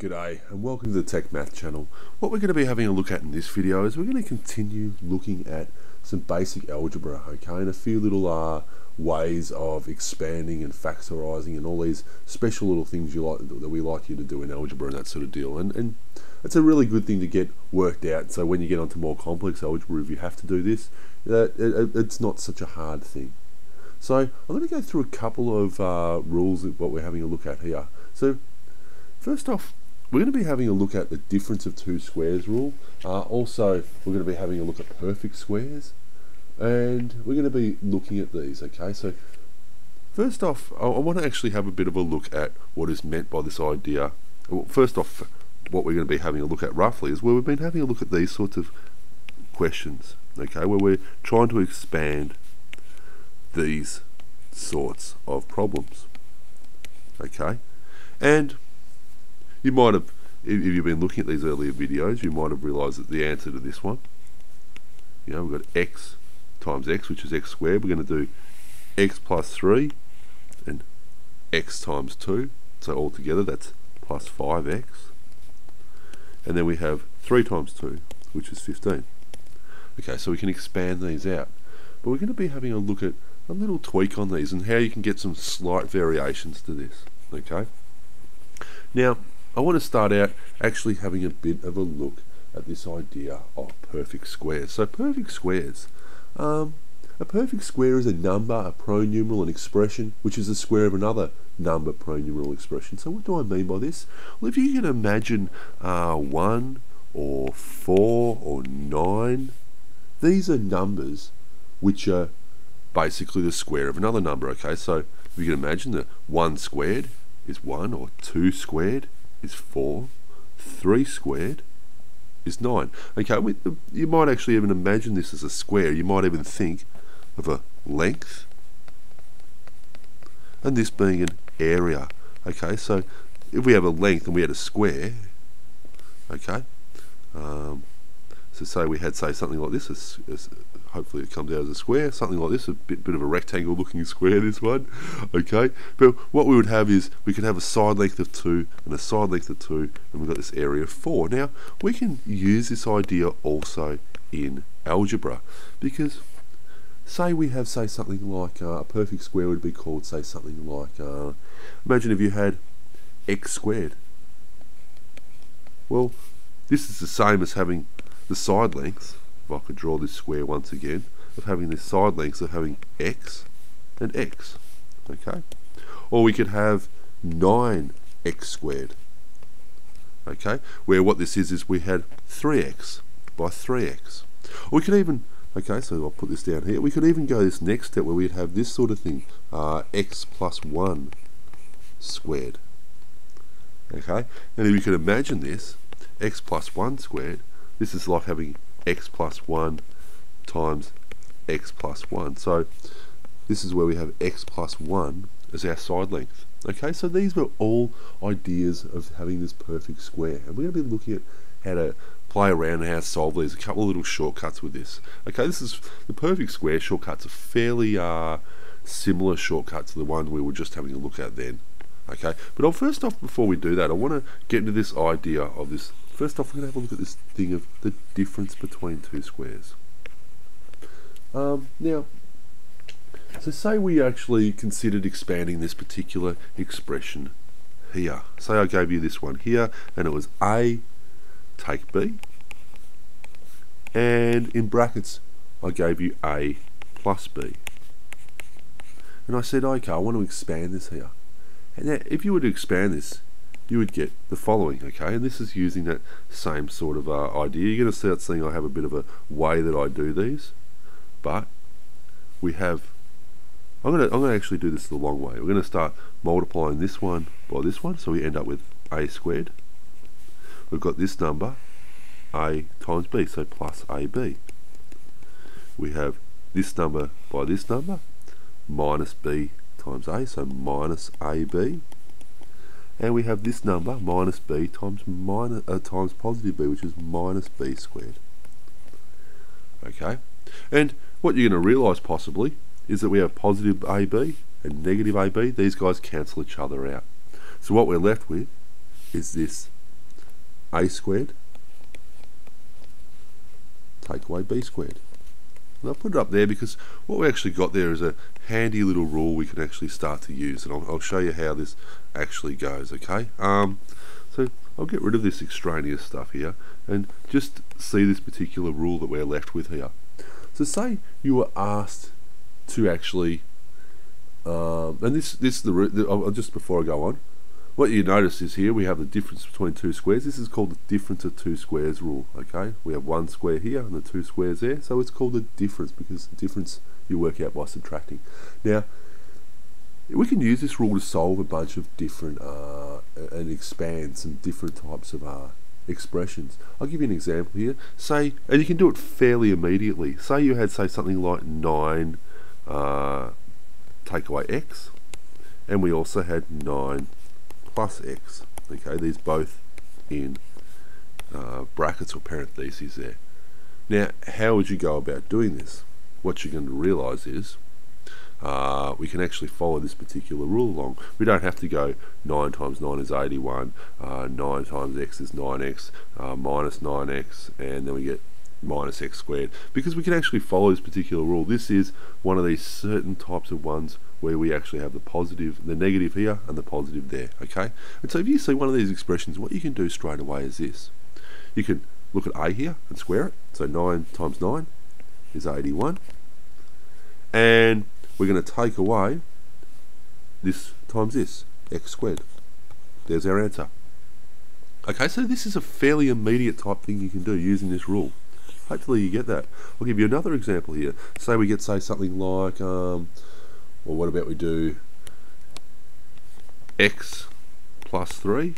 G'day and welcome to the tecmath channel. What we're going to be having a look at in this video is we're going to continue looking at some basic algebra, okay, and a few little uh, ways of expanding and factorizing and all these special little things you like that we like you to do in algebra and that sort of deal. And, and it's a really good thing to get worked out. So when you get onto more complex algebra, if you have to do this, uh, it, it's not such a hard thing. So I'm going to go through a couple of uh, rules of what we're having a look at here. So first off, we're going to be having a look at the difference of two squares rule. Uh, also, we're going to be having a look at perfect squares. And we're going to be looking at these, okay? So, first off, I, want to actually have a bit of a look at what is meant by this idea. Well, first off, what we're going to be having a look at roughly is where we've been having a look at these sorts of questions, okay? Where we're trying to expand these sorts of problems, okay? And you might have, if you've been looking at these earlier videos, you might have realised that the answer to this one, you know, we've got x times x, which is x squared. We're going to do x plus 3 and x times 2. So altogether that's plus 5x. And then we have 3 times 2, which is 15. Okay, so we can expand these out. But we're going to be having a look at a little tweak on these and how you can get some slight variations to this. Okay. Now, I want to start out actually having a bit of a look at this idea of perfect squares. So perfect squares. Um, a perfect square is a number, a pronumeral, an expression, which is the square of another number, pronumeral expression. So what do I mean by this? Well, if you can imagine uh, 1 or 4 or 9, these are numbers which are basically the square of another number, okay? So if you can imagine that 1 squared is 1 or 2 squared is 4. 3 squared is 9. Okay, you might actually even imagine this as a square. You might even think of a length and this being an area. Okay, so if we have a length and we had a square, okay, um, so say we had say something like this, as, as hopefully it comes out as a square, something like this, a bit, bit of a rectangle looking square this one, okay, but what we would have is we could have a side length of 2 and a side length of 2 and we've got this area of 4. Now we can use this idea also in algebra because say we have say something like uh, a perfect square would be called say something like uh, imagine if you had x squared. Well this is the same as having the side length I could draw this square once again, of having this side lengths of having x and x. Okay? Or we could have 9x squared. Okay? Where what this is is we had 3x by 3x. Or we could even, okay, so I'll put this down here. We could even go this next step where we'd have this sort of thing, uh, x plus 1 squared. Okay? And if you can imagine this, x plus 1 squared, this is like having x plus 1 times x plus 1. So this is where we have x plus 1 as our side length. Okay, so these were all ideas of having this perfect square. And we're going to be looking at how to play around and how to solve these. A couple of little shortcuts with this. Okay, this is the perfect square shortcuts are fairly uh, similar shortcuts to the one we were just having a look at then. Okay, but first off, before we do that, I want to get into this idea of this First off, we're going to have a look at this thing of the difference between two squares. Um, now, so say we actually considered expanding this particular expression here. Say I gave you this one here, and it was A take B, and in brackets I gave you A plus B. And I said, okay, I want to expand this here. And if you were to expand this, you would get the following, okay? And this is using that same sort of uh, idea. You're going to start seeing I have a bit of a way that I do these, but we have, I'm going to, I'm going to actually do this the long way. We're going to start multiplying this one by this one, so we end up with a squared. We've got this number, a times b, so plus ab. We have this number by this number, minus b times a, so minus ab and we have this number minus b times minus uh, times positive b which is minus b squared. Okay? And what you're going to realize possibly is that we have positive ab and negative ab these guys cancel each other out. So what we're left with is this a squared take away b squared. And I'll put it up there because what we actually got there is a handy little rule we can actually start to use and I'll, I'll show you how this actually goes okay? Um, so I'll get rid of this extraneous stuff here and just see this particular rule that we're left with here. So say you were asked to actually um, and this this the, the just before I go on what you notice is here we have the difference between two squares. This is called the difference of two squares rule. Okay, we have one square here and the two squares there, so it's called the difference because the difference you work out by subtracting. Now, we can use this rule to solve a bunch of different uh, and expand some different types of uh, expressions. I'll give you an example here. Say, and you can do it fairly immediately. Say you had say something like nine uh, take away x, and we also had nine plus x. Okay, these both in uh, brackets or parentheses there. Now, how would you go about doing this? What you're going to realize is uh, we can actually follow this particular rule along. We don't have to go 9 times 9 is 81, uh, 9 times x is 9x, uh, minus 9x, and then we get minus x squared. Because we can actually follow this particular rule. This is one of these certain types of ones where we actually have the positive, the negative here, and the positive there, okay? And so if you see one of these expressions, what you can do straight away is this. You can look at a here and square it. So 9 times 9 is 81. And we're going to take away this times this, x squared. There's our answer. Okay, so this is a fairly immediate type thing you can do using this rule. Hopefully you get that. I'll give you another example here. Say we get, say, something like, um, well, what about we do x plus 3,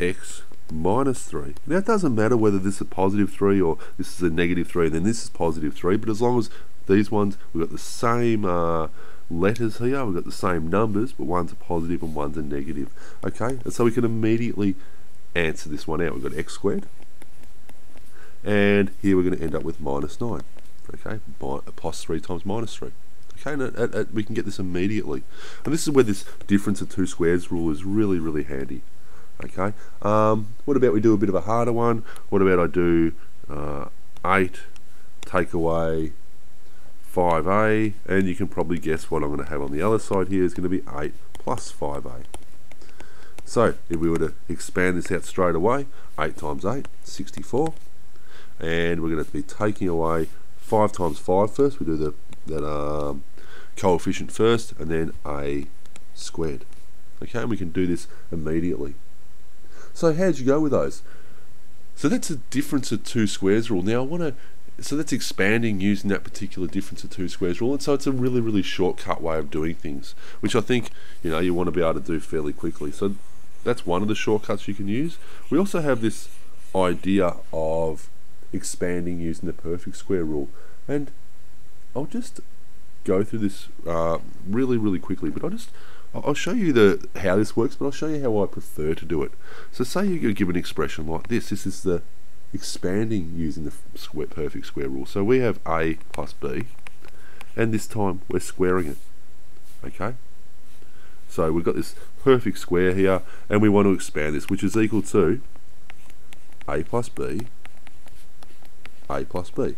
x minus 3. Now it doesn't matter whether this is a positive 3 or this is a negative 3 and then this is positive 3, but as long as these ones, we've got the same uh, letters here, we've got the same numbers, but one's a positive and one's a negative. Okay, and so we can immediately answer this one out. We've got x squared, and here we're going to end up with minus 9. Okay, plus 3 times minus 3. Okay, and it, it, we can get this immediately. And this is where this difference of two squares rule is really, really handy. Okay, um, what about we do a bit of a harder one? What about I do uh, 8 take away 5a, and you can probably guess what I'm going to have on the other side here is going to be 8 plus 5a. So, if we were to expand this out straight away, 8 times 8, 64, and we're going to be taking away 5 times 5 first, we do the that um, coefficient first and then a squared. Okay, and we can do this immediately. So how'd you go with those? So that's a difference of two squares rule. Now I want to, so that's expanding using that particular difference of two squares rule, and so it's a really, really shortcut way of doing things, which I think you know you want to be able to do fairly quickly. So that's one of the shortcuts you can use. We also have this idea of expanding using the perfect square rule, and I'll just go through this uh, really, really quickly, but I'll just I'll show you the how this works, but I'll show you how I prefer to do it. So say you give an expression like this. This is the expanding using the square, perfect square rule. So we have a plus b, and this time we're squaring it. Okay. So we've got this perfect square here, and we want to expand this, which is equal to a plus b, a plus b.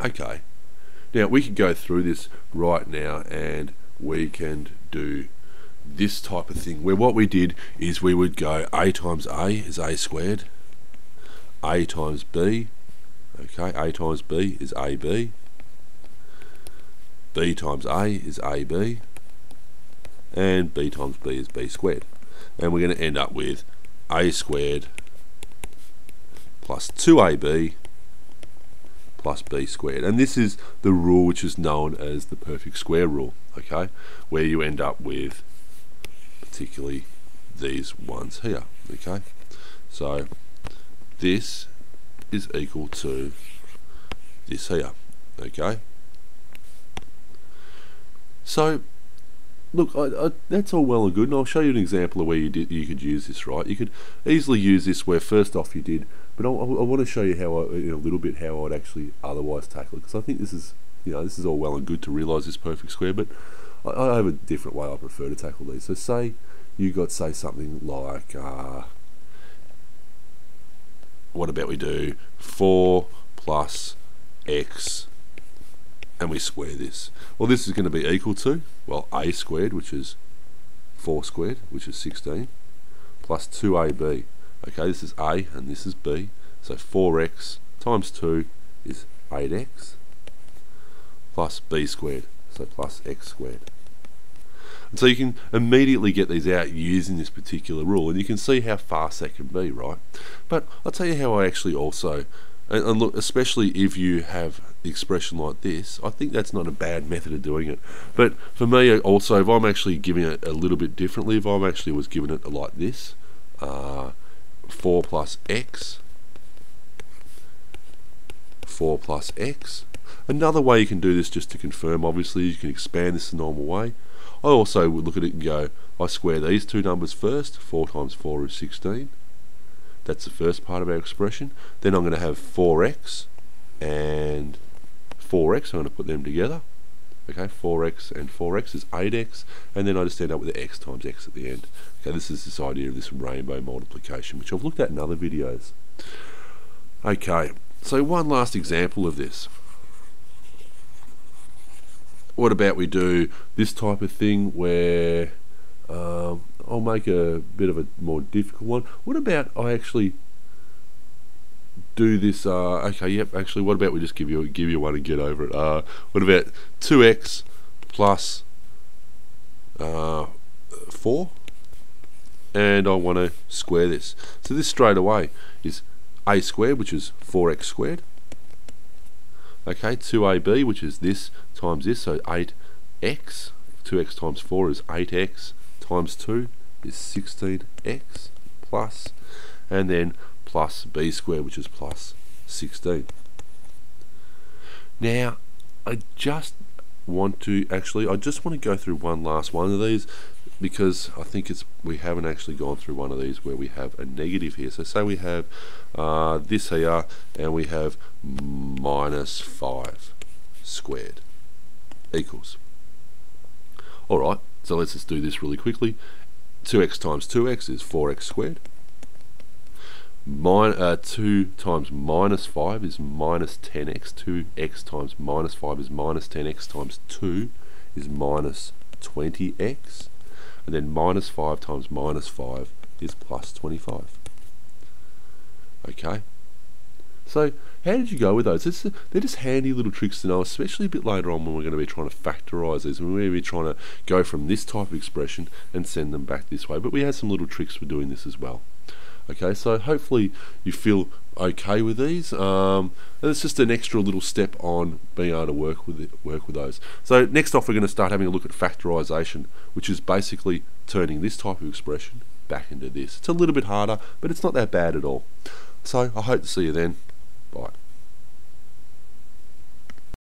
Okay. Now we can go through this right now and we can do this type of thing where what we did is we would go a times a is a squared a times b okay a times b is ab b times a is ab and b times b is b squared and we're going to end up with a squared plus 2ab plus b squared. And this is the rule which is known as the perfect square rule, okay, where you end up with particularly these ones here, okay. So this is equal to this here, okay. So look, I, I, that's all well and good, and I'll show you an example of where you did you could use this. Right, you could easily use this where first off you did but I, I, want to show you how I, in a little bit how I'd actually otherwise tackle it because I think this is you know this is all well and good to realise this perfect square, but I, I have a different way I prefer to tackle these. So say you got say something like uh, what about we do 4 plus x and we square this. Well, this is going to be equal to, well, a squared, which is 4 squared, which is 16, plus 2ab. Okay, this is a and this is b. So 4x times 2 is 8x plus b squared, so plus x squared. And so you can immediately get these out using this particular rule, and you can see how fast that can be, right? But I'll tell you how I actually also, and, and look, especially if you have the expression like this, I think that's not a bad method of doing it. But for me, also, if I'm actually giving it a little bit differently, if I'm actually was giving it like this, uh, 4 plus x, 4 plus x. Another way you can do this, just to confirm, obviously, you can expand this the normal way. I also would look at it and go, I square these two numbers first. 4 times 4 is 16. That's the first part of our expression. Then I'm going to have 4x and 4x. I'm going to put them together. Okay, 4x and 4x is 8x, and then I just end up with x times x at the end. Okay, this is this idea of this rainbow multiplication, which I've looked at in other videos. Okay, so one last example of this. What about we do this type of thing where um, I'll make a bit of a more difficult one. What about I actually do this? Uh, okay, yep. Actually, what about we just give you give you one and get over it? Uh, what about two x plus uh, four? And I want to square this. So this straight away is a squared, which is 4x squared. Okay, 2ab, which is this times this, so 8x. 2x times 4 is 8x times 2 is 16x plus, and then plus b squared, which is plus 16. Now, I just want to actually, I just want to go through one last one of these because I think it's we haven't actually gone through one of these where we have a negative here. So say we have uh, this here and we have minus 5 squared equals. Alright, so let's just do this really quickly. 2x times 2x is 4x squared. Min uh, 2 times minus 5 is minus 10x. 2x times minus 5 is minus 10x times 2 is minus 20x and then minus 5 times minus 5 is plus 25. Okay, so how did you go with those? It's, they're just handy little tricks to know, especially a bit later on when we're going to be trying to factorise these. when We're going to be trying to go from this type of expression and send them back this way. But we had some little tricks for doing this as well. Okay, so hopefully you feel okay with these. Um, and it's just an extra little step on being able to work with it, work with those. So next off, we're going to start having a look at factorization, which is basically turning this type of expression back into this. It's a little bit harder, but it's not that bad at all. So I hope to see you then. Bye.